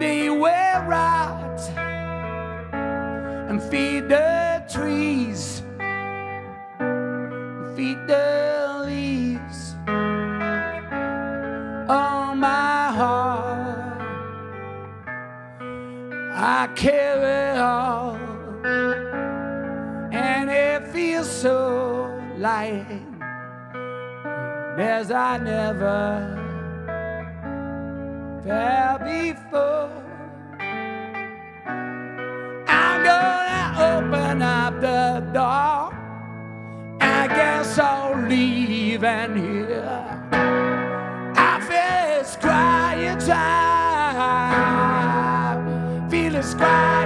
Day we're right and feed the trees, and feed the leaves on my heart. I carry all, and it feels so light as I never felt before. The door. I guess I'll leave and here. I feel it's crying time. Feel it's crying